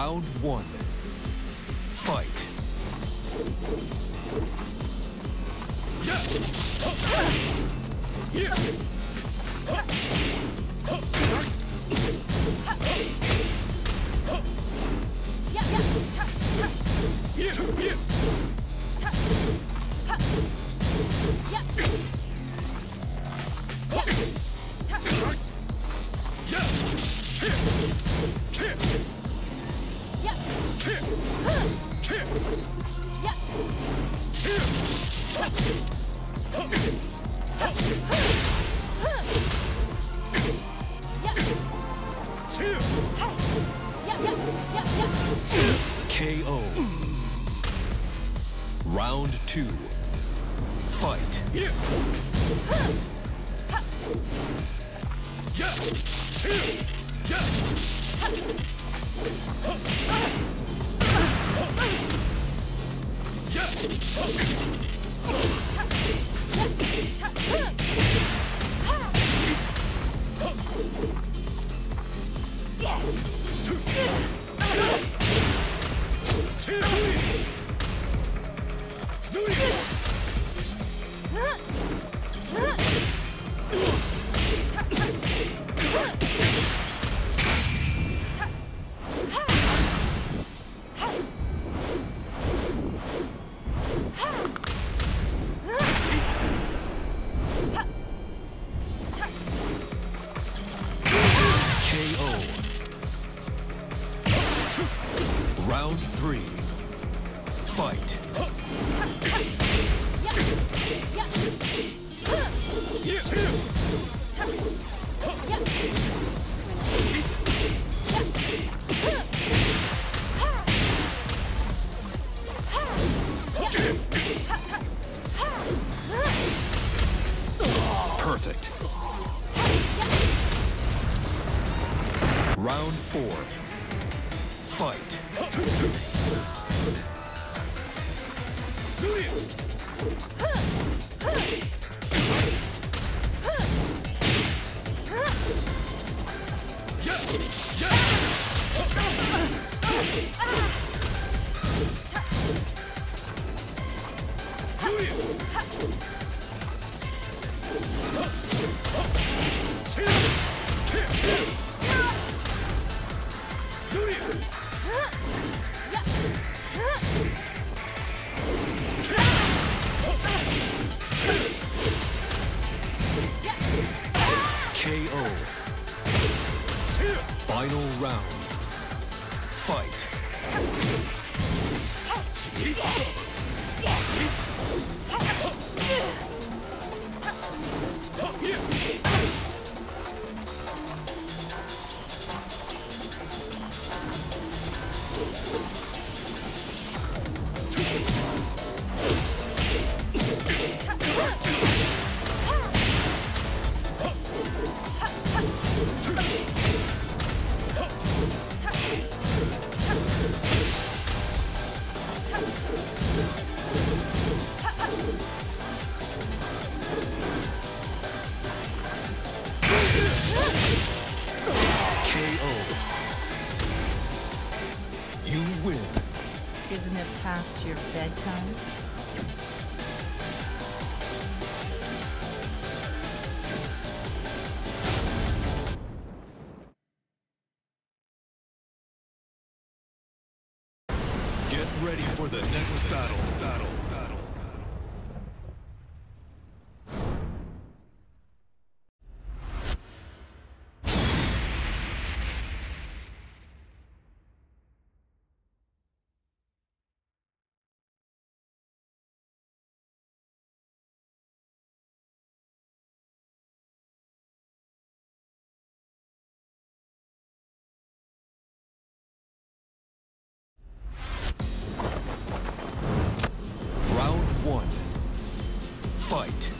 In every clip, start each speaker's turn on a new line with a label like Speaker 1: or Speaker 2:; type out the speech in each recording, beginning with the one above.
Speaker 1: Round one. Fight. KO. Round two. Fight. Yeah. Yeah. Yeah. fight.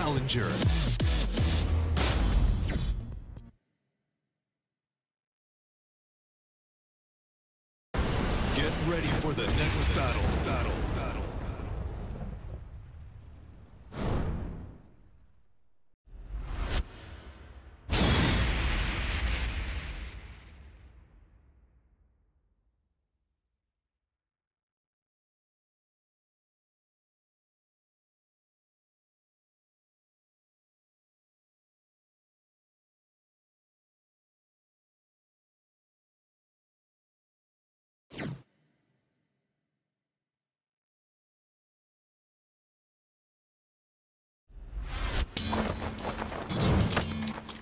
Speaker 1: Challenger.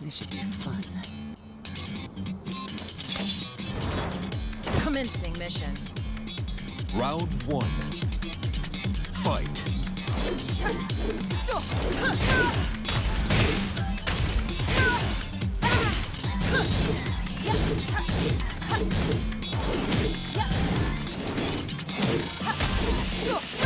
Speaker 2: This should be fun.
Speaker 3: Commencing mission.
Speaker 1: Round one. Fight.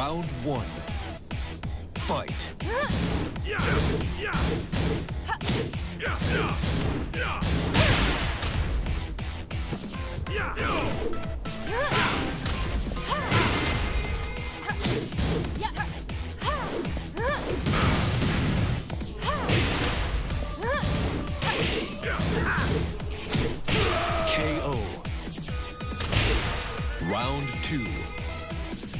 Speaker 1: Round one. Fight.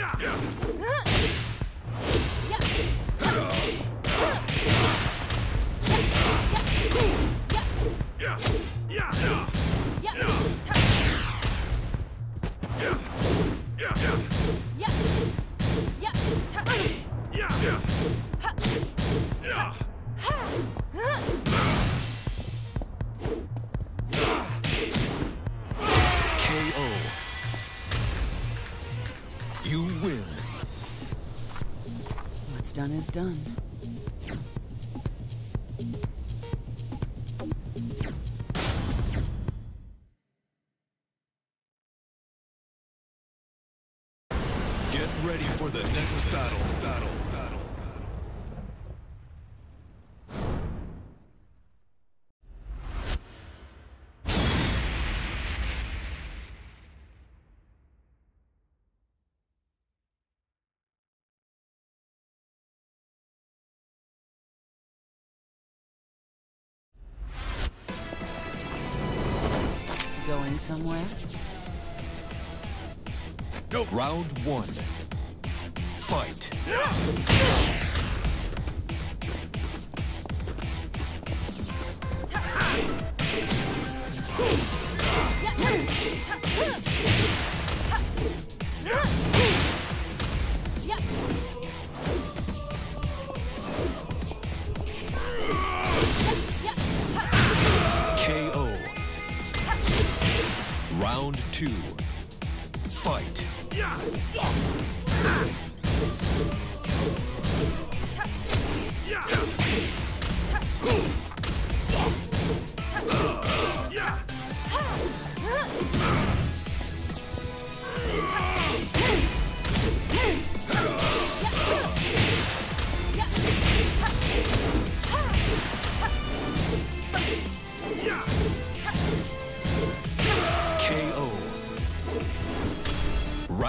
Speaker 1: KO. You win.
Speaker 2: What's done is done. Somewhere?
Speaker 1: Round one. Fight.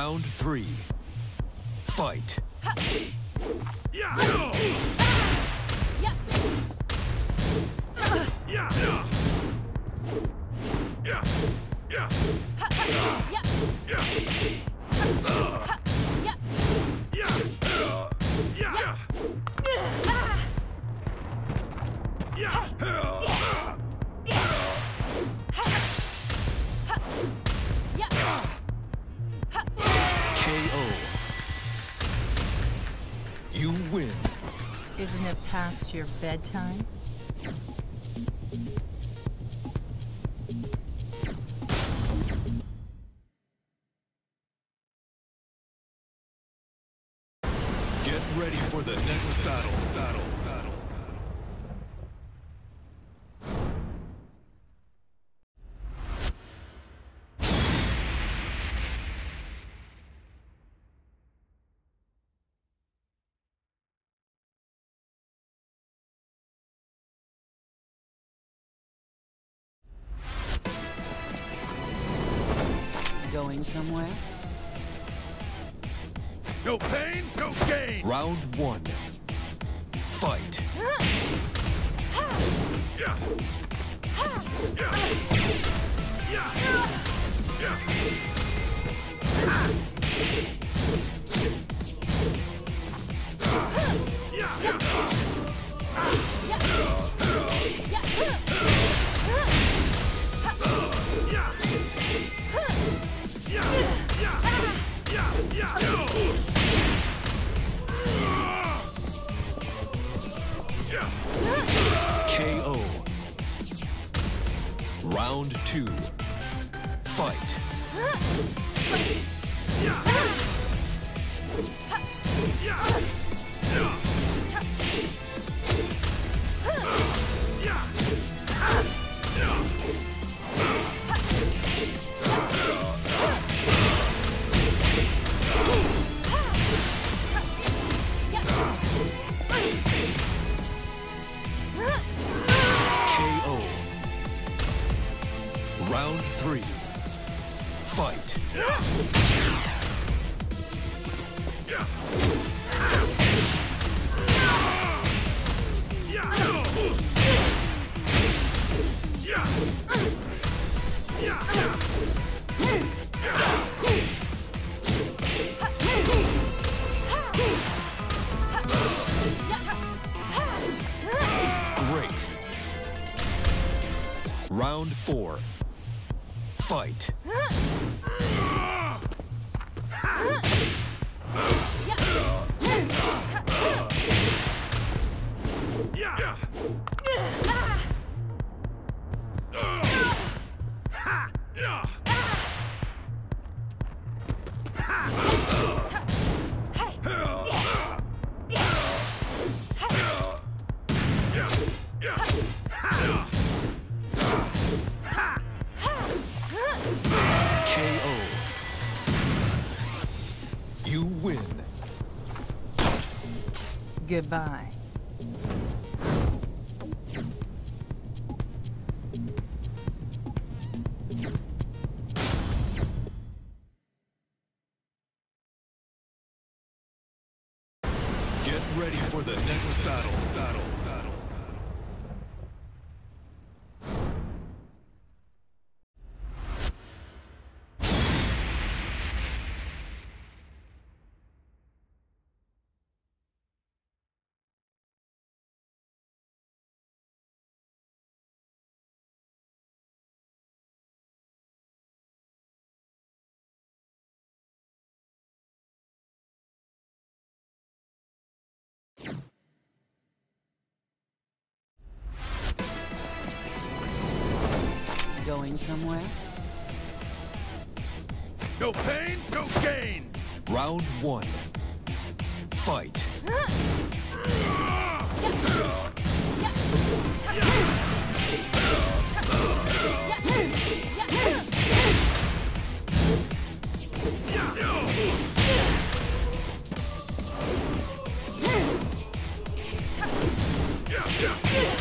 Speaker 1: Round three. Fight. KO.
Speaker 3: Past your bedtime?
Speaker 2: Going somewhere?
Speaker 1: No pain, no gain. Round one. Fight. KO. Round two. Fight. KO. Round four. Fight.
Speaker 2: Going somewhere?
Speaker 1: No pain, no gain. Round one. Fight. KO.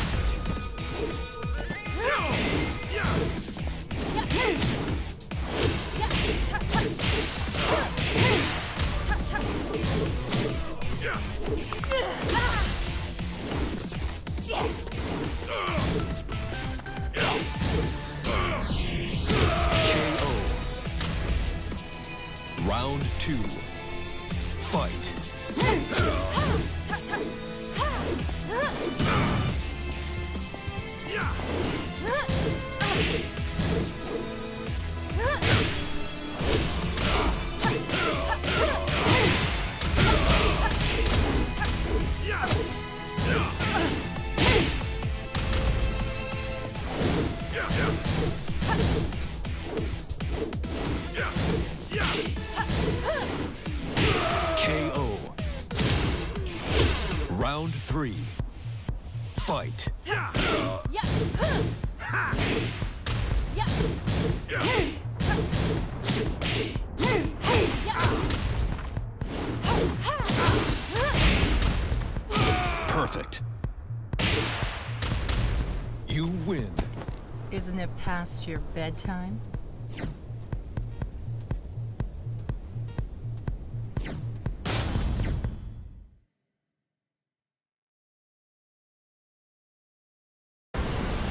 Speaker 3: past your bedtime?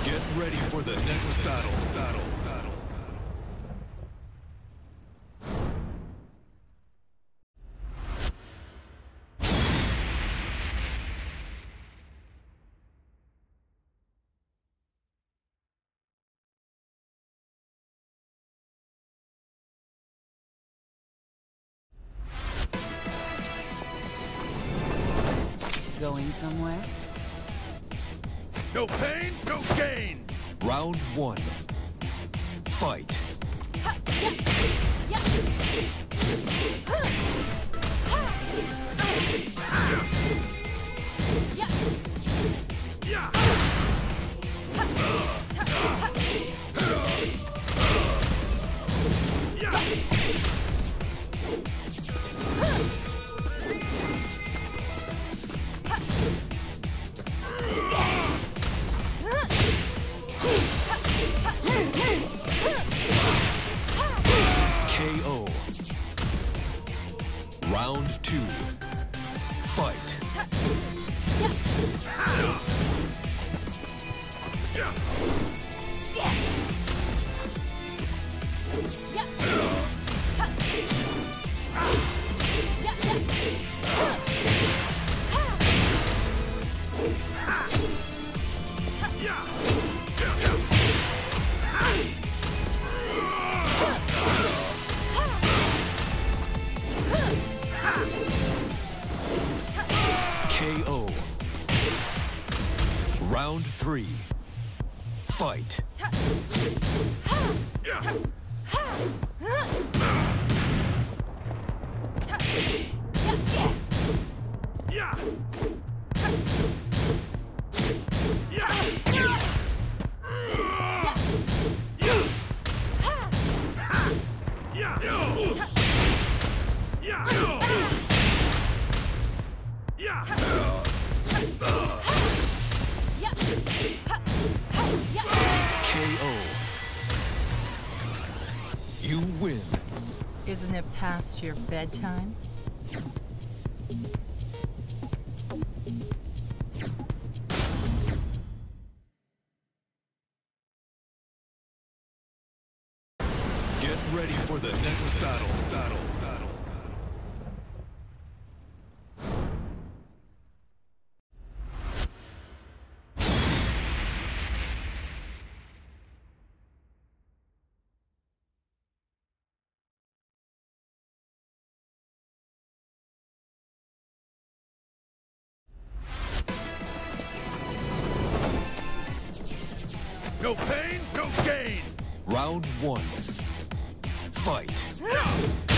Speaker 1: Get ready for the next battle. Battle. Battle.
Speaker 2: Going somewhere?
Speaker 1: No pain, no gain. Round one. Fight. Fight.
Speaker 3: Past your bedtime?
Speaker 1: No pain, no gain. Round one. Fight.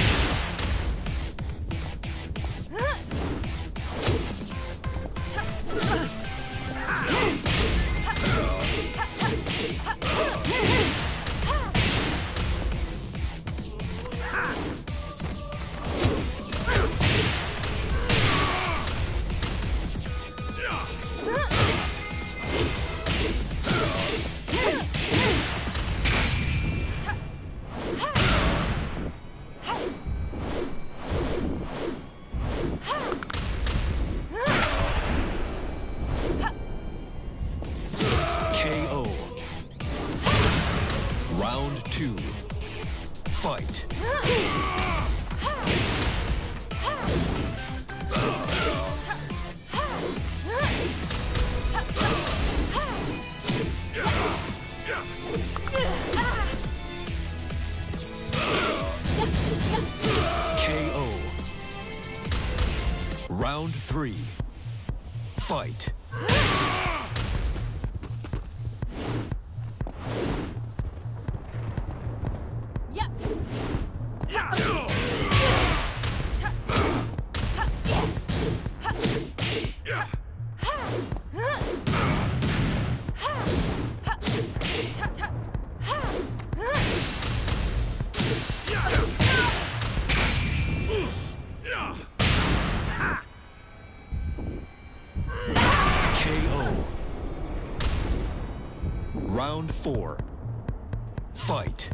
Speaker 1: Fight. Round four. Fight.